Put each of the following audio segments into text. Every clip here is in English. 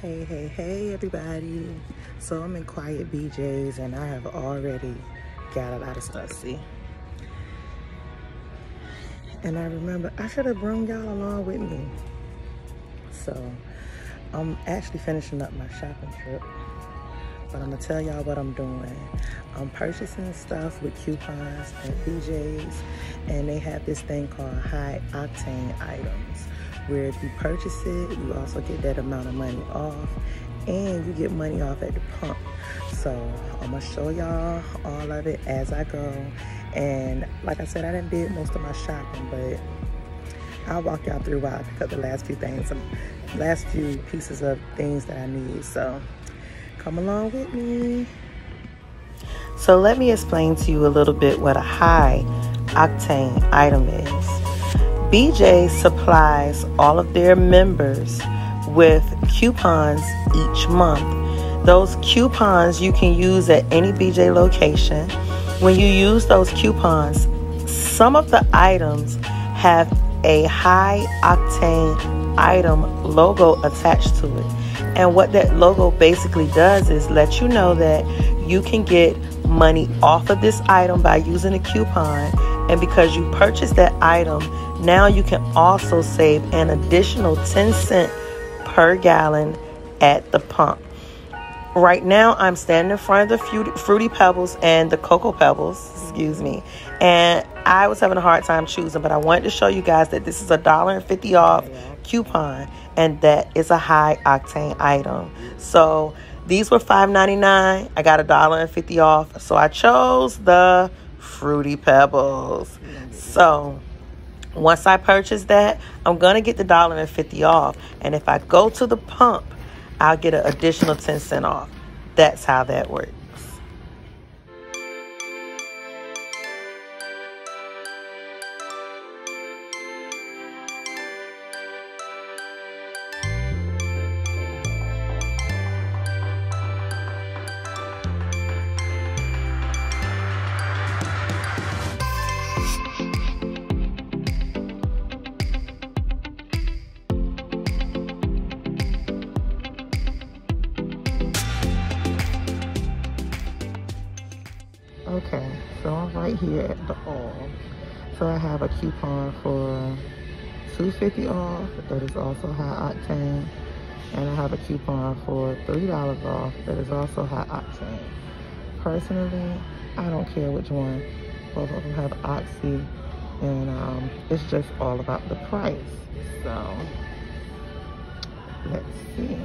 Hey, hey, hey, everybody. So I'm in Quiet BJ's and I have already got a lot of stuff, see? And I remember I should have brought y'all along with me. So I'm actually finishing up my shopping trip. But I'm gonna tell y'all what I'm doing. I'm purchasing stuff with coupons at BJ's and they have this thing called high octane items where if you purchase it, you also get that amount of money off and you get money off at the pump. So I'm gonna show y'all all of it as I go. And like I said, I didn't did most of my shopping, but I'll walk y'all through while I pick up the last few things, last few pieces of things that I need. So come along with me. So let me explain to you a little bit what a high octane item is. BJ supplies all of their members with coupons each month. Those coupons you can use at any BJ location. When you use those coupons, some of the items have a high octane item logo attached to it. And what that logo basically does is let you know that you can get money off of this item by using a coupon. And because you purchased that item, now you can also save an additional 10 cent per gallon at the pump. Right now, I'm standing in front of the Fruity Pebbles and the Cocoa Pebbles, excuse me, and I was having a hard time choosing, but I wanted to show you guys that this is a dollar and fifty off coupon, and that is a high octane item. So these were $5.99. I got a dollar and fifty off, so I chose the Fruity Pebbles. So once I purchase that, I'm going to get the dollar and 50 off. And if I go to the pump, I'll get an additional 10 cent off. That's how that works. Right here at the all. So I have a coupon for 250 off that is also high octane. And I have a coupon for $3 off that is also high octane. Personally, I don't care which one. Both of them have Oxy and um, it's just all about the price. So, let's see.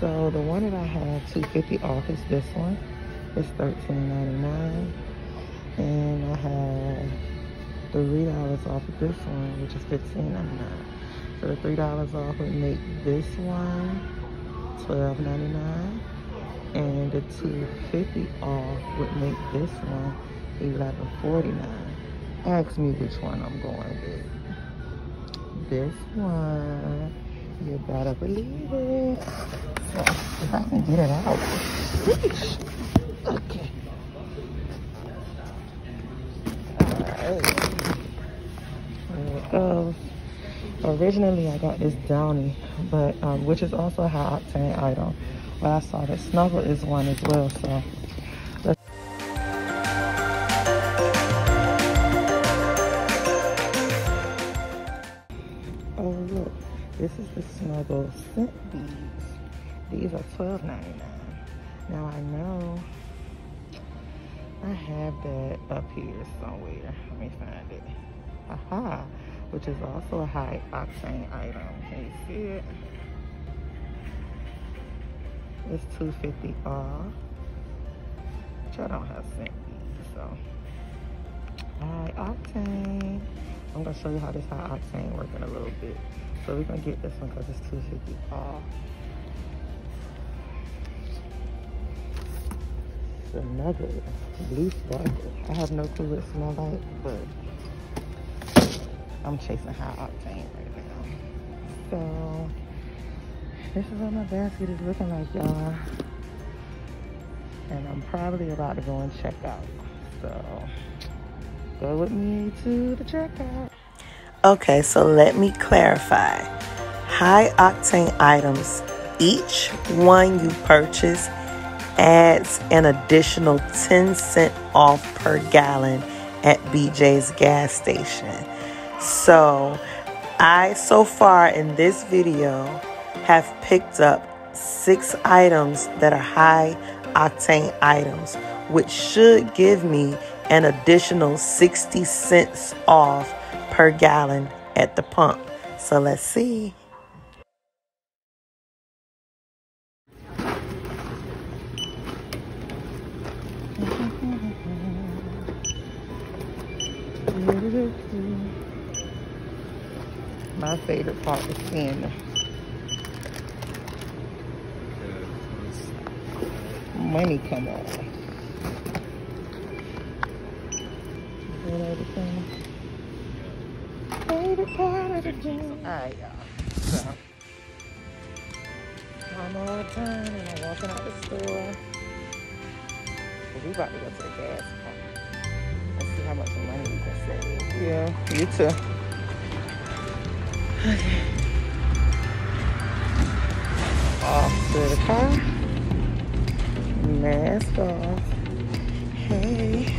So the one that I have 250 off is this one. It's $13.99. And I have $3 off of this one, which is $15.99. So the $3 off would make this one $12.99. And the 250 off would make this one $11.49. Ask me which one I'm going with. This one. You better believe it. So if I can get it out. Okay. There it goes. Originally, I got this Downy, but um, which is also a high octane item. But I saw that Snuggle is one as well, so Oh look, this is the Snuggle scent beads. These are $12.99. Now I know I have that up here somewhere. Let me find it. Aha, which is also a high octane item. Can you see it? It's 250 off. Which I don't have scent so high octane. I'm gonna show you how this high octane working a little bit. So we're gonna get this one because it's 250 another blue sparkle. I have no clue what it smells like, but I'm chasing high octane right now. So this is what my basket is looking like, y'all. And I'm probably about to go and check out. So go with me to the checkout. Okay, so let me clarify. High octane items each one you purchase adds an additional 10 cent off per gallon at BJ's gas station. So, I so far in this video have picked up six items that are high octane items, which should give me an additional 60 cents off per gallon at the pump. So let's see. My favorite part is seeing the money come part of the game. Alright, y'all. So, I'm all done and I'm walking out the store. We about to go to the gas pump. Let's see how much money we can save. Yeah, you too. Okay. Off to the car. Mask off. Hey.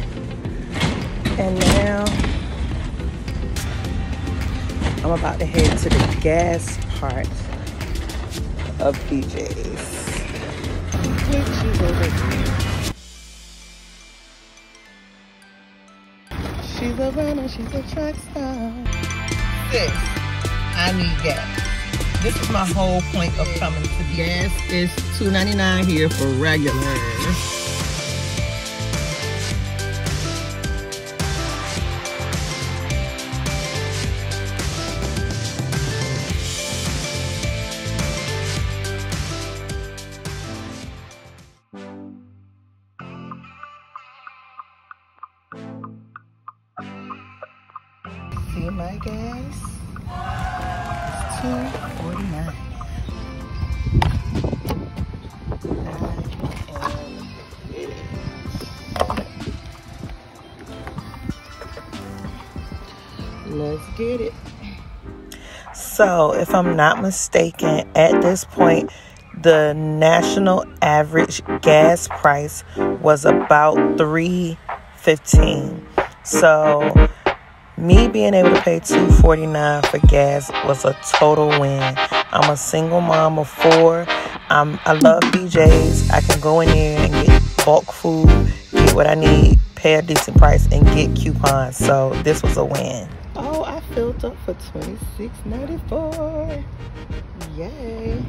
And now I'm about to head to the gas part of BJ's. She's a runner, she's a track star. Sis. I need gas. This is my whole point of coming to the gas. is $2.99 here for regular. See my gas? Let's get it. So, if I'm not mistaken, at this point, the national average gas price was about 315. So, me being able to pay 249 for gas was a total win. I'm a single mom of four. I'm, I love BJ's. I can go in there and get bulk food, get what I need, pay a decent price, and get coupons. So this was a win. Up for $26.94. Yay.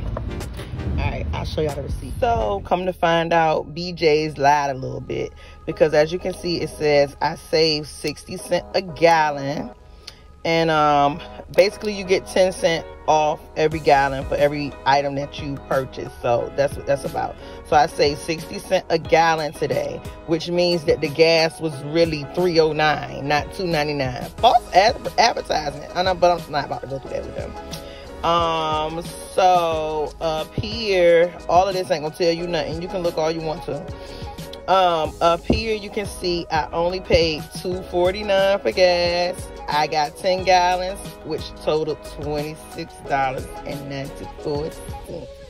All right, I'll show y'all the receipt. So, come to find out, BJ's lied a little bit because as you can see, it says I saved 60 cents a gallon. And um, basically, you get 10 cent off every gallon for every item that you purchase. So that's what that's about. So I say 60 cent a gallon today, which means that the gas was really 309, not 299. False advertising. I know, but I'm not about to go through that with them. Um, so up here, all of this ain't gonna tell you nothing. You can look all you want to. Um, up here you can see I only paid $2.49 for gas. I got 10 gallons, which totaled $26.94.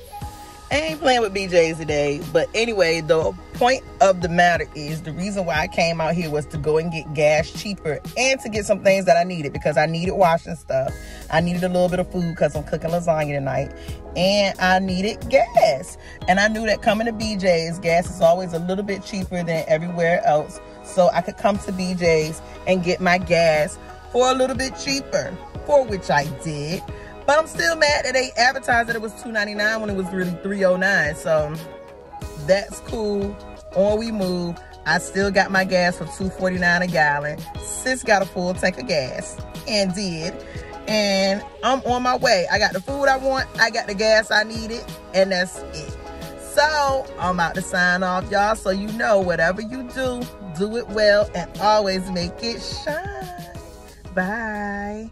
I ain't playing with BJ's today. But anyway, the point of the matter is the reason why I came out here was to go and get gas cheaper and to get some things that I needed because I needed washing stuff. I needed a little bit of food because I'm cooking lasagna tonight. And I needed gas. And I knew that coming to BJ's, gas is always a little bit cheaper than everywhere else. So I could come to BJ's and get my gas for a little bit cheaper, for which I did. But I'm still mad that they advertised that it was $2.99 when it was really $3.09. So that's cool. On we move. I still got my gas for $2.49 a gallon. Sis got a full tank of gas and did. And I'm on my way. I got the food I want. I got the gas I needed. And that's it. So I'm about to sign off, y'all. So you know, whatever you do, do it well and always make it shine. Bye.